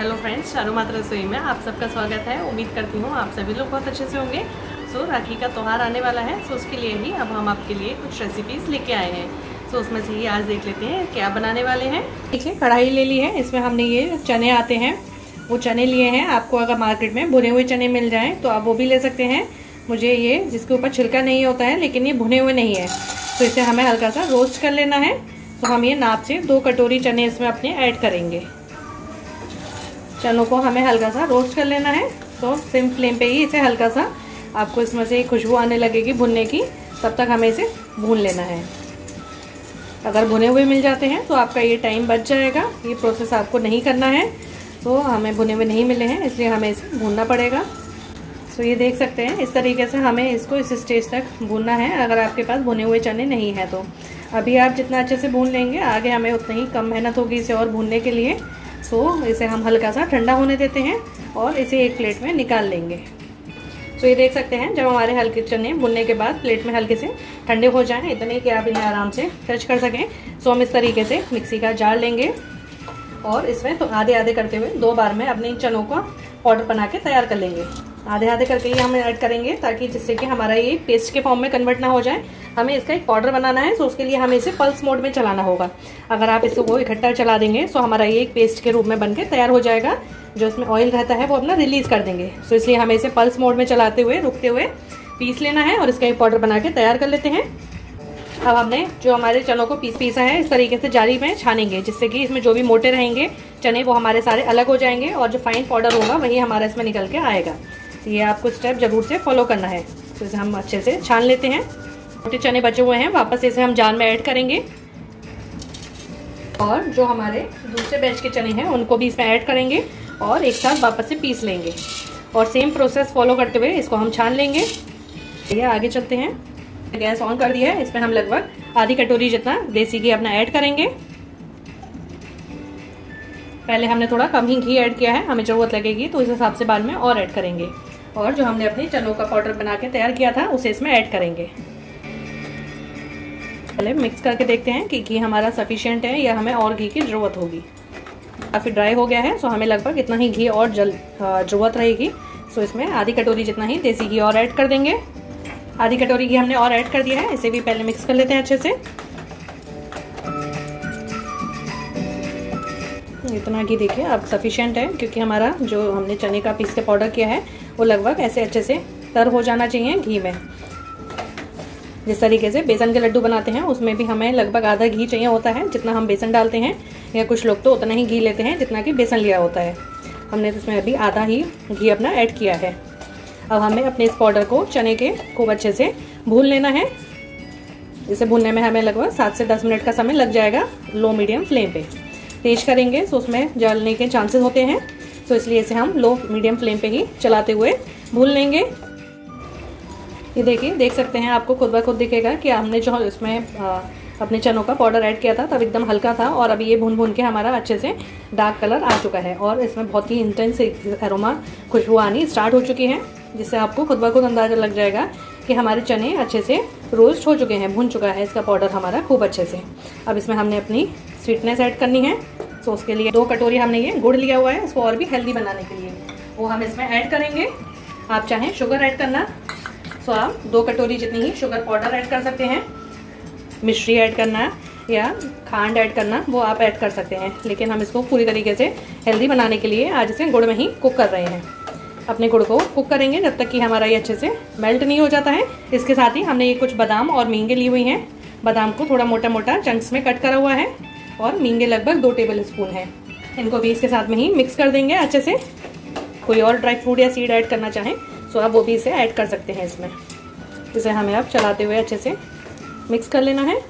Hello friends चारों मात्र रसोई में आप सबका स्वागत है। उम्मीद करती हूँ आप सभी लोग बहुत अच्छे से होंगे। सो so, राखी का त्यौहार आने वाला है। सो so, उसके लिए ही अब हम आपके लिए कुछ रेसिपीज़ लेके आए हैं। सो so, उसमें से ही आज देख लेते हैं क्या बनाने वाले हैं। देखिए कढ़ाई ले ली है। इसमें हमने ये चने आते हैं। वो चने लिए हैं। आपको अगर मार्केट में भुने हुए चने मिल जाएँ तो आप वो भी ले सकते हैं। मुझे ये जिसके ऊपर छिलका नहीं होता है लेकिन ये भुने हुए नहीं है। तो इसे हमें हल्का सा रोस्ट कर लेना है। तो हम ये नाप से दो कटोरी चने इसमें अपने ऐड करेंगे। चनों को हमें हल्का सा रोस्ट कर लेना है। तो सिम फ्लेम पे ही इसे हल्का सा आपको इसमें से खुशबू आने लगेगी भुनने की। तब तक हमें इसे भून लेना है। अगर भुने हुए मिल जाते हैं तो आपका ये टाइम बच जाएगा। ये प्रोसेस आपको नहीं करना है। तो हमें भुने हुए नहीं मिले हैं, इसलिए हमें इसे भूनना पड़ेगा। तो ये देख सकते हैं, इस तरीके से हमें इसको इस स्टेज तक भूनना है, अगर आपके पास भुने हुए चने नहीं हैं तो। अभी आप जितना अच्छे से भून लेंगे, आगे हमें उतनी ही कम मेहनत होगी इसे और भूनने के लिए। सो इसे हम हल्का सा ठंडा होने देते हैं और इसे एक प्लेट में निकाल लेंगे। तो ये देख सकते हैं, जब हमारे हल्के चने भुनने के बाद प्लेट में हल्के से ठंडे हो जाएँ, इतने कि आप इन्हें आराम से टच कर सकें। सो हम इस तरीके से मिक्सी का जार लेंगे और इसमें तो आधे आधे करते हुए दो बार में अपने इन चनों का पाउडर बना के तैयार कर लेंगे। आधे आधे करके ही हम ऐड करेंगे ताकि जिससे कि हमारा ये पेस्ट के फॉर्म में कन्वर्ट ना हो जाए। हमें इसका एक पाउडर बनाना है तो उसके लिए हमें इसे पल्स मोड में चलाना होगा। अगर आप इसे वो इकट्ठा चला देंगे तो हमारा ये एक पेस्ट के रूप में बन के तैयार हो जाएगा, जो इसमें ऑयल रहता है वो अपना रिलीज़ कर देंगे। सो इसलिए हमें इसे पल्स मोड में चलाते हुए, रुकते हुए पीस लेना है और इसका एक पाउडर बना के तैयार कर लेते हैं। अब हमने जो हमारे चनों को पीस पीसा है, इस तरीके से जाली में छानेंगे, जिससे कि इसमें जो भी मोटे रहेंगे, चने वो हमारे सारे अलग हो जाएँगे और जो फाइन पाउडर होगा, वही हमारा इसमें निकल के आएगा। तो ये आपको स्टेप ज़रूर से फॉलो करना है। तो इसे हम अच्छे से छान लेते हैं। छोटे चने बचे हुए हैं, वापस इसे हम जान में ऐड करेंगे। और जो हमारे दूसरे बैच के चने हैं, उनको भी इसमें ऐड करेंगे और एक साथ वापस से पीस लेंगे। और सेम प्रोसेस फॉलो करते हुए इसको हम छान लेंगे। ये आगे चलते हैं। गैस ऑन कर दिया है, इसमें हम लगभग आधी कटोरी जितना देसी घी अपना ऐड करेंगे। पहले हमने थोड़ा कम ही घी ऐड किया है, हमें ज़रूरत लगेगी तो इस हिसाब से बाद में और ऐड करेंगे। और जो हमने अपनी चनों का पाउडर बना के तैयार किया था, उसे इसमें ऐड करेंगे। पहले मिक्स करके देखते हैं कि घी हमारा सफिशियंट है या हमें और घी की ज़रूरत होगी। काफ़ी ड्राई हो गया है सो हमें लगभग इतना ही घी और जल ज़रूरत रहेगी। सो इसमें आधी कटोरी जितना ही देसी घी और ऐड कर देंगे। आधी कटोरी घी हमने और ऐड कर दिया है, इसे भी पहले मिक्स कर लेते हैं अच्छे से। इतना घी देखिए, अब सफिशियंट है, क्योंकि हमारा जो हमने चने का पीस के पाउडर किया है वो लगभग ऐसे अच्छे से तर हो जाना चाहिए घी में। जिस तरीके से बेसन के लड्डू बनाते हैं, उसमें भी हमें लगभग आधा घी चाहिए होता है, जितना हम बेसन डालते हैं, या कुछ लोग तो उतना ही घी लेते हैं, जितना कि बेसन लिया होता है। हमने तो इसमें अभी आधा ही घी अपना ऐड किया है। अब हमें अपने इस पाउडर को चने के खूब अच्छे से भून लेना है। इसे भूनने में हमें लगभग सात से दस मिनट का समय लग जाएगा लो मीडियम फ्लेम पे। तेज करेंगे तो उसमें जलने के चांसेस होते हैं। तो इसलिए इसे हम लो मीडियम फ्लेम पे ही चलाते हुए भून लेंगे। ये देखिए, देख सकते हैं, आपको खुद ब खुद दिखेगा कि हमने जो इसमें अपने चनों का पाउडर ऐड किया था, तब एकदम हल्का था और अभी ये भून भून के हमारा अच्छे से डार्क कलर आ चुका है और इसमें बहुत ही इंटेंस एरोमा खुशबू आनी स्टार्ट हो चुकी है, जिससे आपको खुद ब खुद अंदाज़ा लग जाएगा कि हमारे चने अच्छे से रोस्ट हो चुके हैं, भून चुका है इसका पाउडर हमारा खूब अच्छे से। अब इसमें हमने अपनी स्वीटनेस ऐड करनी है। तो उसके लिए दो कटोरी हमने ये गुड़ लिया हुआ है इसको और भी हेल्दी बनाने के लिए। वो हम इसमें ऐड करेंगे। आप चाहें शुगर ऐड करना। सो आप दो कटोरी जितनी ही शुगर पाउडर ऐड कर सकते हैं। मिश्री ऐड करना या खांड ऐड करना, वो आप ऐड कर सकते हैं। लेकिन हम इसको पूरी तरीके से हेल्दी बनाने के लिए आज इसे गुड़ में ही कुक कर रहे हैं। अपने गुड़ को कुक करेंगे, जब तक कि हमारा ये अच्छे से मेल्ट नहीं हो जाता है। इसके साथ ही हमने ये कुछ बादाम और मींगे ली हुई हैं। बादाम को थोड़ा मोटा मोटा चंक्स में कट करा हुआ है। और मींगे लगभग दो टेबल स्पून है। इनको भी इसके साथ में ही मिक्स कर देंगे अच्छे से। कोई और ड्राई फ्रूट या सीड ऐड करना चाहें तो आप वो भी इसे ऐड कर सकते हैं इसमें। इसे हमें अब चलाते हुए अच्छे से मिक्स कर लेना है।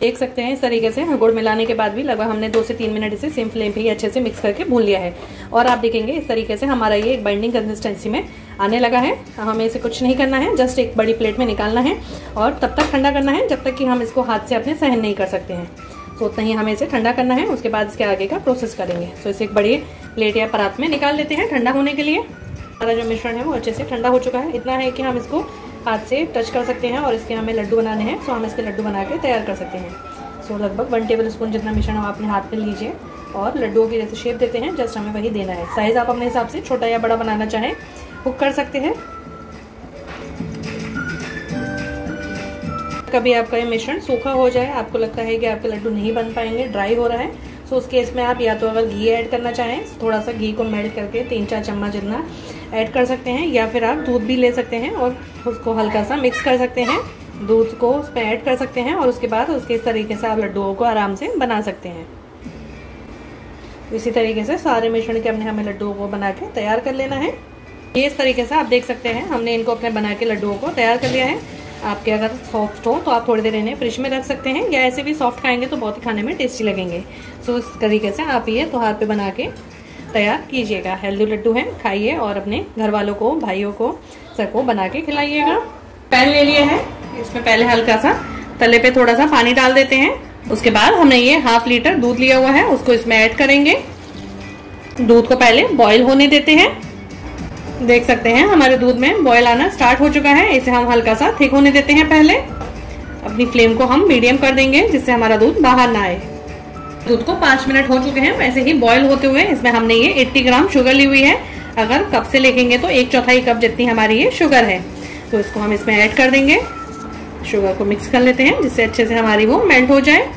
देख सकते हैं इस तरीके से, गुड़ मिलाने के बाद भी लगभग हमने दो से तीन मिनट इसे सेम फ्लेम पे ही अच्छे से मिक्स करके भून लिया है। और आप देखेंगे इस तरीके से हमारा ये एक बाइंडिंग कंसिस्टेंसी में आने लगा है। हमें इसे कुछ नहीं करना है जस्ट एक बड़ी प्लेट में निकालना है। और तब तक ठंडा करना है, जब तक कि हम इसको हाथ से अपने सहन नहीं कर सकते हैं। तो उतना ही हमें इसे ठंडा करना है, उसके बाद इसके आगे का प्रोसेस करेंगे। तो इसे एक बड़ी प्लेट या परात में निकाल लेते हैं ठंडा होने के लिए। हमारा जो मिश्रण है वो अच्छे से ठंडा हो चुका है। इतना है कि हम इसको हाथ से टच कर सकते हैं और इसके हमें लड्डू बनाने हैं तो हम इसके लड्डू बना के तैयार कर सकते हैं। सो लगभग वन टेबल स्पून जितना मिश्रण आप अपने हाथ में लीजिए और लड्डुओं की जैसे शेप देते हैं जस्ट हमें वही देना है। साइज़ आप अपने हिसाब से छोटा या बड़ा बनाना चाहें कुक कर सकते हैं। कभी आपका ये मिश्रण सूखा हो जाए, आपको लगता है कि आपके लड्डू नहीं बन पाएँगे ड्राई हो रहा है। सो उस केस में आप या तो अगर घी ऐड करना चाहें थोड़ा सा घी को मेल्ट करके तीन चार चम्मच जितना ऐड कर सकते हैं, या फिर आप दूध भी ले सकते हैं और उसको हल्का सा मिक्स कर सकते हैं। दूध को उसमें ऐड कर सकते हैं और उसके बाद उसके इस तरीके से आप लड्डुओं को आराम से बना सकते हैं। इसी तरीके से सारे मिश्रण के हमने हमें लड्डुओं को बना के तैयार कर लेना है। ये इस तरीके से आप देख सकते हैं, हमने इनको अपने बना के लड्डुओं को तैयार कर लिया है। आपके अगर सॉफ्ट हो तो आप थोड़ी देर इन्हें फ्रिज में रख सकते हैं या ऐसे भी सॉफ्ट खाएँगे तो बहुत ही खाने में टेस्टी लगेंगे। सो इस तरीके से आप ये त्योहार पे बना के तैयार कीजिएगा। हेल्दी लड्डू हैं, खाइए और अपने घर वालों को, भाइयों को, सबको बना के खिलाइएगा। पैन ले लिया है, इसमें पहले हल्का सा तले पे थोड़ा सा पानी डाल देते हैं। उसके बाद हमने ये हाफ़ लीटर दूध लिया हुआ है, उसको इसमें ऐड करेंगे। दूध को पहले बॉईल होने देते हैं। देख सकते हैं, हमारे दूध में बॉयल आना स्टार्ट हो चुका है, इसे हम हल्का सा थिक होने देते हैं पहले। अपनी फ्लेम को हम मीडियम कर देंगे, जिससे हमारा दूध बाहर ना आए। दूध को पाँच मिनट हो चुके हैं, वैसे ही बॉयल होते हुए, इसमें हमने ये 80 ग्राम शुगर ली हुई है। अगर कप से लेखेंगे तो एक चौथाई कप जितनी हमारी ये शुगर है। तो इसको हम इसमें ऐड कर देंगे। शुगर को मिक्स कर लेते हैं, जिससे अच्छे से हमारी वो मेल्ट हो जाए।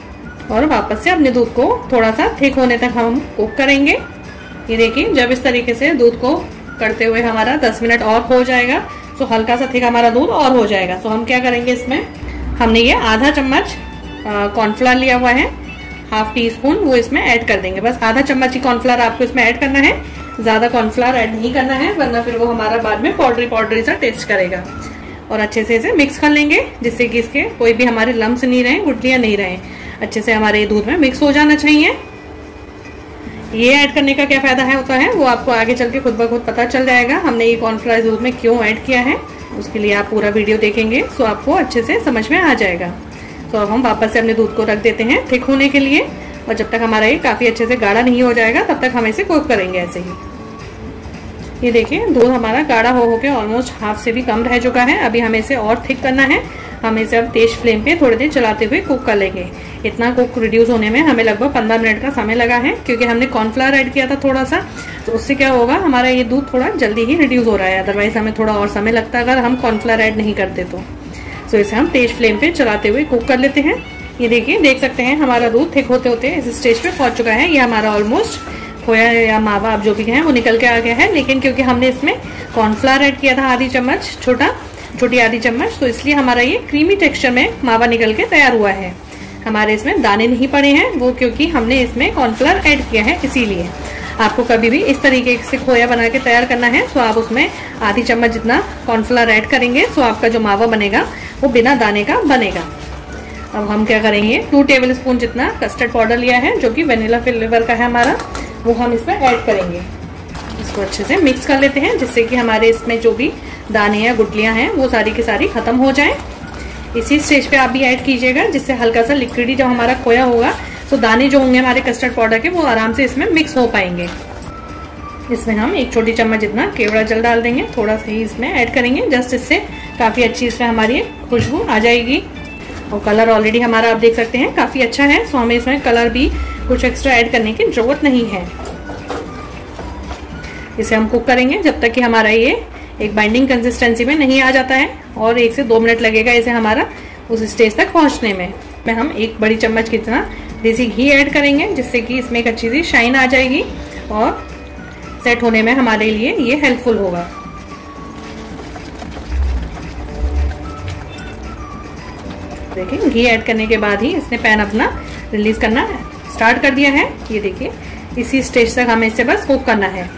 और वापस से अपने दूध को थोड़ा सा थिक होने तक हम कुक करेंगे। ये देखिए, जब इस तरीके से दूध को करते हुए हमारा 10 मिनट और हो जाएगा। तो हल्का सा थिक हमारा दूध और हो जाएगा। तो हम क्या करेंगे इसमें? हमने ये आधा चम्मच कॉर्नफ्लावर लिया हुआ है। हाफ़ टी स्पून वो इसमें ऐड कर देंगे। बस आधा चम्मच ही कॉर्नफ्लावर आपको इसमें ऐड करना है। ज़्यादा कॉर्नफ्लावर ऐड नहीं करना है, वरना फिर वो हमारा बाद में पाउडरी पाउडरी सा टेस्ट करेगा। और अच्छे से इसे मिक्स कर लेंगे, जिससे कि इसके कोई भी हमारे लम्स नहीं रहे गुटलियाँ नहीं रहे। अच्छे से हमारे दूध में मिक्स हो जाना चाहिए। ये ऐड करने का क्या फ़ायदा है होता है? वो आपको आगे चल के खुद ब खुद पता चल जाएगा, हमने ये कॉर्नफ्लावर दूध में क्यों ऐड किया है, उसके लिए आप पूरा वीडियो देखेंगे सो आपको अच्छे से समझ में आ जाएगा। तो अब हम वापस से अपने दूध को रख देते हैं थिक होने के लिए, और जब तक हमारा ये काफ़ी अच्छे से गाढ़ा नहीं हो जाएगा, तब तक हम इसे कुक करेंगे ऐसे ही। ये देखिए, दूध हमारा गाढ़ा हो होकर ऑलमोस्ट हाफ़ से भी कम रह चुका है, अभी हमें इसे और थिक करना है। हम इसे अब तेज फ्लेम पे थोड़ी देर चलाते हुए कुक कर लेंगे। इतना कुक रिड्यूस होने में हमें लगभग पंद्रह मिनट का समय लगा है, क्योंकि हमने कॉर्नफ्लावर ऐड किया था थोड़ा सा तो उससे क्या होगा, हमारा ये दूध थोड़ा जल्दी ही रिड्यूस हो रहा है अदरवाइज़ हमें थोड़ा और समय लगता है अगर हम कॉर्नफ्लावर ऐड नहीं करते तो। सो इसे हम तेज फ्लेम पे चलाते हुए कुक कर लेते हैं। ये देखिए, देख सकते हैं, हमारा दूध थिक होते होते इस स्टेज पे पहुँच चुका है। ये हमारा ऑलमोस्ट खोया या मावा आप जो भी हैं, वो निकल के आ गया है। लेकिन क्योंकि हमने इसमें कॉर्नफ्लावर ऐड किया था आधी चम्मच छोटा छोटी आधी चम्मच तो इसलिए हमारा ये क्रीमी टेक्सचर में मावा निकल के तैयार हुआ है। हमारे इसमें दाने नहीं पड़े हैं, वो क्योंकि हमने इसमें कॉर्नफ्लावर ऐड किया है, इसीलिए। आपको कभी भी इस तरीके से खोया बना के तैयार करना है तो आप उसमें आधी चम्मच जितना कॉर्नफ्लावर ऐड करेंगे तो आपका जो मावा बनेगा, वो बिना दाने का बनेगा। अब हम क्या करेंगे टू टेबल स्पून जितना कस्टर्ड पाउडर लिया है, जो कि वेनिला फ्लेवर का है हमारा, वो हम इसमें ऐड करेंगे। इसको अच्छे से मिक्स कर लेते हैं, जिससे कि हमारे इसमें जो भी दाने या गुटलियाँ हैं, वो सारी की सारी खत्म हो जाए। इसी स्टेज पे आप भी ऐड कीजिएगा, जिससे हल्का सा लिक्विडी जब हमारा खोया होगा तो दाने जो होंगे हमारे कस्टर्ड पाउडर के, वो आराम से इसमें मिक्स हो पाएँगे। इसमें हम एक छोटी चम्मच जितना केवड़ा जल डाल देंगे, थोड़ा सा ही इसमें ऐड करेंगे जस्ट इससे काफ़ी अच्छी इसमें हमारी खुशबू आ जाएगी। और कलर ऑलरेडी हमारा आप देख सकते हैं, काफ़ी अच्छा है सो हमें इसमें कलर भी कुछ एक्स्ट्रा ऐड करने की ज़रूरत नहीं है। इसे हम कुक करेंगे जब तक कि हमारा ये एक बाइंडिंग कंसिस्टेंसी में नहीं आ जाता है और एक से दो मिनट लगेगा इसे हमारा उस स्टेज तक पहुँचने में। में हम एक बड़ी चम्मच कितना देसी घी ऐड करेंगे जिससे कि इसमें एक अच्छी सी शाइन आ जाएगी और सेट होने में हमारे लिए ये हेल्पफुल होगा। देखिए घी ऐड करने के बाद ही इसने पैन अपना रिलीज़ करना स्टार्ट कर दिया है। ये देखिए, इसी स्टेज तक हमें इसे बस कुक करना है।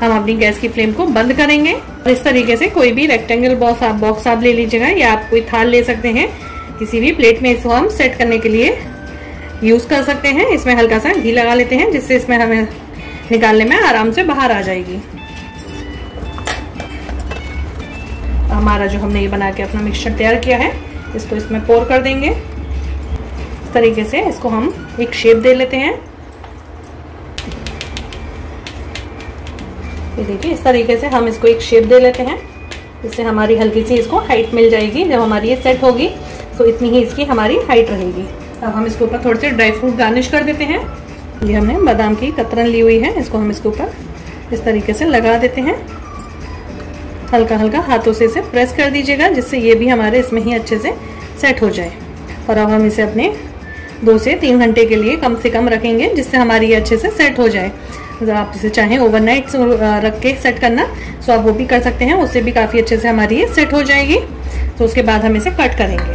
हम अपनी गैस की फ्लेम को बंद करेंगे। और इस तरीके से कोई भी रेक्टेंगल बॉक्स आप बॉक्स आप ले लीजिएगा या आप कोई थाल ले सकते हैं। किसी भी प्लेट में इसको हम सेट करने के लिए यूज़ कर सकते हैं। इसमें हल्का सा घी लगा लेते हैं, जिससे इसमें हमें निकालने में आराम से बाहर आ जाएगी। हमारा जो हमने ये बना के अपना मिक्सचर तैयार किया है, इसको इसमें पोर कर देंगे। इस तरीके से इसको हम एक शेप दे लेते हैं। ये देखिए, इस तरीके से हम इसको एक शेप दे लेते हैं। जिससे हमारी हल्की सी इसको हाइट मिल जाएगी। जब हमारी ये सेट होगी तो इतनी ही इसकी हमारी हाइट रहेगी। अब हम इसके ऊपर थोड़े से ड्राई फ्रूट गार्निश कर देते हैं। ये हमने बादाम की कतरन ली हुई है। इसको हम इसके ऊपर इस तरीके से लगा देते हैं। हल्का हल्का हाथों से इसे प्रेस कर दीजिएगा, जिससे ये भी हमारे इसमें ही अच्छे से सेट हो जाए। और अब हम इसे अपने दो से तीन घंटे के लिए कम से कम रखेंगे, जिससे हमारी ये अच्छे से सेट हो जाए। अगर आप इसे चाहें ओवरनाइट रख के सेट करना सो आप वो भी कर सकते हैं, उससे भी काफ़ी अच्छे से हमारी ये सेट हो जाएगी। तो उसके बाद हम इसे कट करेंगे।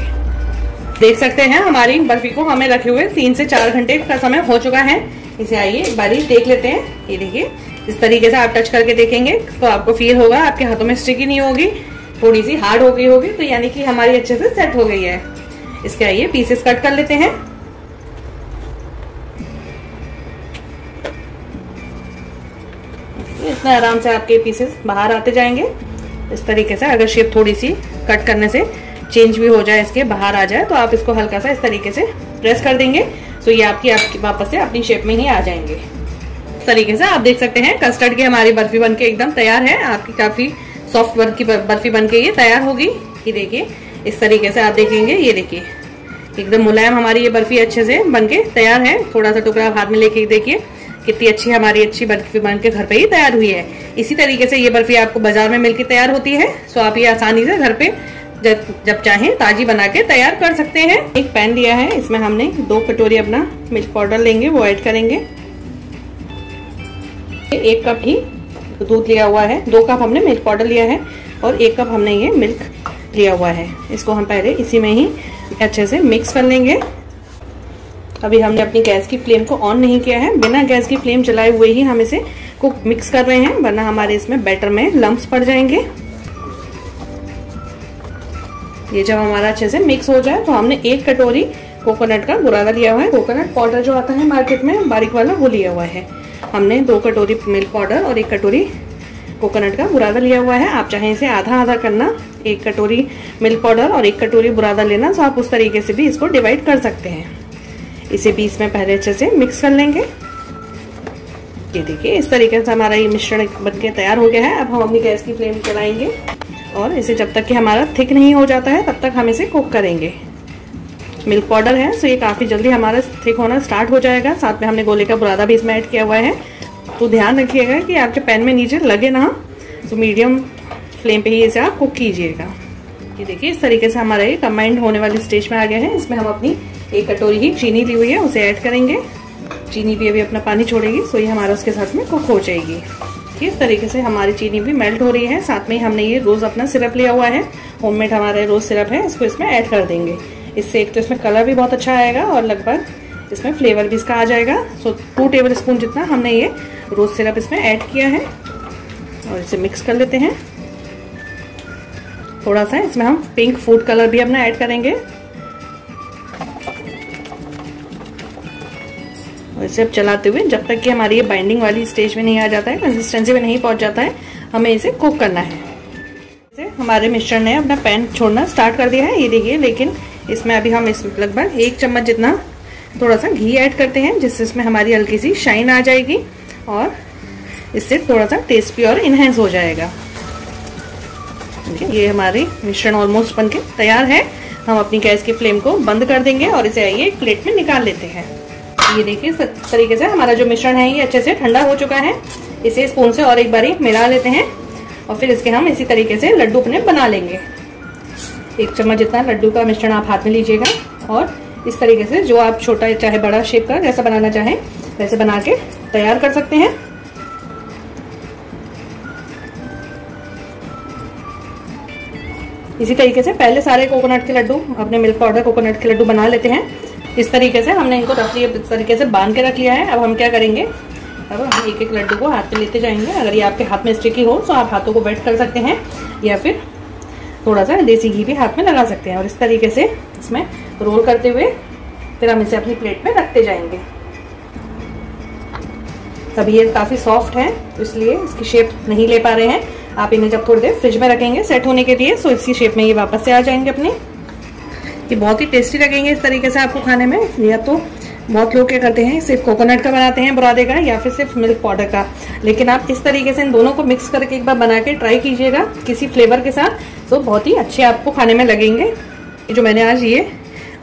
देख सकते हैं, हमारी बर्फ़ी को हमें रखे हुए तीन से चार घंटे का समय हो चुका है। इसे आइए एक बारी देख लेते हैं। ये देखिए, इस तरीके से आप टच करके देखेंगे तो आपको फील होगा, आपके हाथों में स्टिकी नहीं होगी, थोड़ी सी हार्ड हो गई होगी तो यानी कि हमारी अच्छे से सेट हो गई है। इसके आइए पीसेस कट कर लेते हैं। इतना आराम से आपके पीसेस बाहर आते जाएँगे। इस तरीके से अगर शेप थोड़ी सी कट करने से चेंज भी हो जाए इसके, बाहर आ जाए तो आप इसको हल्का सा इस तरीके से प्रेस कर देंगे। तो ये आपकी आपकी, वापस से अपनी शेप में ही आ जाएँगे। इस तरीके से आप देख सकते हैं कस्टर्ड की हमारी बर्फ़ी बनके एकदम तैयार है। आपकी काफ़ी सॉफ्ट वर्क बर्फ़ी बर्फ़ी बनके ये तैयार होगी। ये देखिए, इस तरीके से आप देखेंगे, ये देखिए। एकदम मुलायम हमारी ये बर्फ़ी अच्छे से बनके तैयार है। थोड़ा सा टुकड़ा हाथ में लेके देखिए। कितनी अच्छी हमारी अच्छी बर्फ़ी बन के घर पे ही तैयार हुई है। इसी तरीके से ये बर्फ़ी आपको बाज़ार में मिलकर तैयार होती है। सो आप ये आसानी से घर पे जब जब चाहें ताजी बना के तैयार कर सकते हैं। एक पैन लिया है, इसमें हमने दो कटोरी अपना मिल्क पाउडर लेंगे, वो ऐड करेंगे। एक कप ही दूध लिया हुआ है, दो कप हमने मिल्क पाउडर लिया है और एक कप हमने ये मिल्क लिया हुआ है। इसको हम पहले इसी में ही अच्छे से मिक्स कर लेंगे। अभी हमने अपनी गैस की फ्लेम को ऑन नहीं किया है। बिना गैस की फ्लेम चलाए हुए ही हम इसे को मिक्स कर रहे हैं, वरना हमारे इसमें बैटर में लम्ब पड़ जाएँगे। ये जब हमारा अच्छे से मिक्स हो जाए तो हमने एक कटोरी कोकोनट का बुरादा लिया हुआ है। कोकोनट पाउडर जो आता है मार्केट में, बारीक वाला, वो लिया हुआ है। हमने दो कटोरी मिल्क पाउडर और एक कटोरी कोकोनट का बुरादा लिया हुआ है। आप चाहें इसे आधा आधा करना, एक कटोरी मिल्क पाउडर और एक कटोरी बुरादा लेना तो आप उस तरीके से भी इसको डिवाइड कर सकते हैं। इसे बीस में पहले अच्छे से मिक्स कर लेंगे। ये देखिए, इस तरीके से हमारा ये मिश्रण बनके तैयार हो गया है। अब हम अपनी गैस की फ्लेम चलाएँगे और इसे जब तक कि हमारा थिक नहीं हो जाता है, तब तक हम इसे कुक करेंगे। मिल्क पाउडर है सो ये काफ़ी जल्दी हमारा थिक होना स्टार्ट हो जाएगा। साथ में हमने गोले का बुरादा भी इसमें ऐड किया हुआ है। तो ध्यान रखिएगा कि आपके पैन में नीचे लगे ना तो मीडियम फ्लेम पे ही इसे आप कुक कीजिएगा। ये देखिए, इस तरीके से हमारा ये कम्बाइंड होने वाली स्टेज में आ गया है। इसमें हम अपनी एक कटोरी ही चीनी ली हुई है, उसे ऐड करेंगे। चीनी भी अभी अपना पानी छोड़ेगी सो ये हमारा उसके साथ में कुक हो जाएगी। इस तरीके से हमारी चीनी भी मेल्ट हो रही है। साथ में हमने ये रोज़ अपना सिरप लिया हुआ है। होममेड हमारा रोज़ सिरप है, इसको इसमें ऐड कर देंगे। इससे एक तो इसमें कलर भी बहुत अच्छा आएगा और लगभग इसमें फ्लेवर भी इसका आ जाएगा। सो टू टेबल स्पून जितना हमने ये रोज़ सिरप इसमें ऐड किया है, और इसे मिक्स कर लेते हैं। थोड़ा सा इसमें हम पिंक फ़ूड कलर भी अपना ऐड करेंगे। इसे अब चलाते हुए, जब तक कि हमारी ये बाइंडिंग वाली स्टेज में नहीं आ जाता है कंसिस्टेंसी में नहीं पहुँच जाता है, हमें इसे कुक करना है। इसे हमारे मिश्रण ने अपना पैन छोड़ना स्टार्ट कर दिया है, ये देखिए, लेकिन इसमें अभी हम इस लगभग एक चम्मच जितना थोड़ा सा घी ऐड करते हैं, जिससे इसमें हमारी हल्की सी शाइन आ जाएगी और इससे थोड़ा सा टेस्ट भी और इन्हेंस हो जाएगा। ये हमारे मिश्रण ऑलमोस्ट बनके तैयार है। हम अपनी गैस की फ्लेम को बंद कर देंगे और इसे आइए एक प्लेट में निकाल लेते हैं। ये देखिए, इस तरीके से हमारा जो मिश्रण है, ये अच्छे से ठंडा हो चुका है। इसे स्पून से और एक बारी मिला लेते हैं और फिर इसके हम इसी तरीके से लड्डू अपने बना लेंगे। एक चम्मच जितना लड्डू का मिश्रण आप हाथ में लीजिएगा और इस तरीके से जो आप छोटा, चाहे बड़ा शेप का जैसा बनाना चाहें, वैसे बना के तैयार कर सकते हैं। इसी तरीके से पहले सारे कोकोनट के लड्डू, अपने मिल्क पाउडर कोकोनट के लड्डू बना लेते हैं। इस तरीके से हमने इनको रफली इस तरीके से बाँध के रख लिया है। अब हम क्या करेंगे? अब हम एक एक लड्डू को हाथ में लेते जाएँगे। अगर ये आपके हाथ में स्टिकी हो तो आप हाथों को वेट कर सकते हैं, या फिर थोड़ा सा देसी घी भी हाथ में लगा सकते हैं। और इस तरीके से इसमें रोल करते हुए फिर हम इसे अपनी प्लेट में रखते जाएँगे। तभी ये काफ़ी सॉफ्ट है तो इसलिए इसकी शेप नहीं ले पा रहे हैं। आप इन्हें जब थोड़ी देर फ्रिज में रखेंगे सेट होने के लिए सो इसी शेप में ये वापस से आ जाएँगे अपने। ये बहुत ही टेस्टी लगेंगे इस तरीके से आपको खाने में। या तो बहुत लोग क्या करते हैं। सिर्फ़ कोकोनट का बनाते हैं बुरादे का, या फिर सिर्फ़ मिल्क पाउडर का। लेकिन आप इस तरीके से इन दोनों को मिक्स करके एक बार बना के ट्राई कीजिएगा किसी फ्लेवर के साथ। तो बहुत ही अच्छे आपको खाने में लगेंगे। जो मैंने आज ये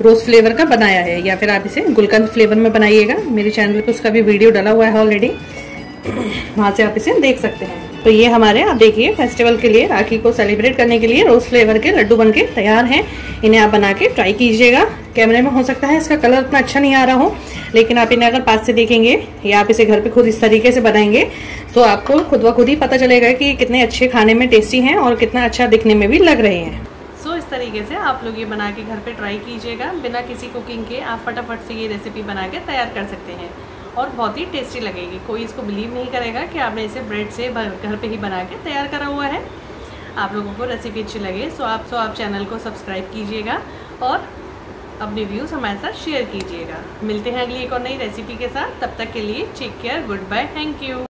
रोज़ फ्लेवर का बनाया है, या फिर आप इसे गुलकंद फ्लेवर में बनाइएगा। मेरे चैनल पे उसका भी वीडियो डाला हुआ है ऑलरेडी वहाँ से आप इसे देख सकते हैं। तो ये हमारे, आप देखिए फेस्टिवल के लिए, राखी को सेलिब्रेट करने के लिए रोज़ फ्लेवर के लड्डू बनके तैयार हैं। इन्हें आप बना के ट्राई कीजिएगा। कैमरे में हो सकता है इसका कलर उतना अच्छा नहीं आ रहा हो, लेकिन आप इन्हें अगर पास से देखेंगे, या आप इसे घर पे खुद इस तरीके से बनाएँगे तो आपको खुद व खुद ही पता चलेगा कि कितने अच्छे खाने में टेस्टी हैं और कितना अच्छा दिखने में भी लग रहे हैं। सो इस तरीके से आप लोग ये बना के घर पे ट्राई कीजिएगा। बिना किसी कुकिंग के आप फटाफट से ये रेसिपी बना के तैयार कर सकते हैं। और बहुत ही टेस्टी लगेगी। कोई इसको बिलीव नहीं करेगा कि आपने इसे ब्रेड से घर पे ही बना के तैयार करा हुआ है। आप लोगों को रेसिपी अच्छी लगे सो आप सो आप चैनल को सब्सक्राइब कीजिएगा और अपने व्यूज़ हमारे साथ शेयर कीजिएगा। मिलते हैं अगली एक और नई रेसिपी के साथ। तब तक के लिए take care goodbye thank you